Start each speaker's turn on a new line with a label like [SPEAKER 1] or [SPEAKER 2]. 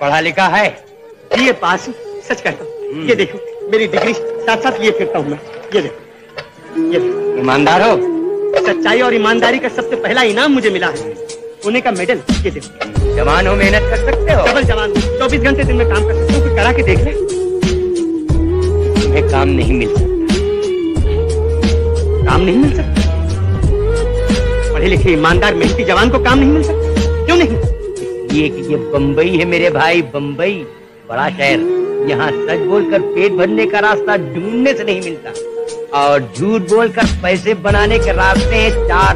[SPEAKER 1] पढ़ा लिखा है?
[SPEAKER 2] ये पास सच कहता हूँ। ये देखो मेरी डिग्री साथ साथ ये फिरता हूँ मैं। ये देखो ये
[SPEAKER 1] ईमानदार हो?
[SPEAKER 2] सच्चाई और ईमानदारी का सबसे पहला इनाम मुझे मिला है। सोने का मेडल ये देखो।
[SPEAKER 1] जवान हो मेहनत कर सकते हो?
[SPEAKER 2] डबल जवान चौबीस घंटे दिन में काम कर सकते हो करा के देख ले।
[SPEAKER 1] तुम्हें काम नहीं मिल सकता।
[SPEAKER 2] काम नहीं मिल सकता? पढ़े लिखे ईमानदार मेहनती जवान को काम नहीं मिल सकता?
[SPEAKER 1] ये ये बम्बई है मेरे भाई बम्बई बड़ा शहर। यहाँ सच बोलकर पेट भरने का रास्ता ढूँढने से नहीं मिलता। और झूठ बोलकर पैसे बनाने के रास्ते हैं चार सौ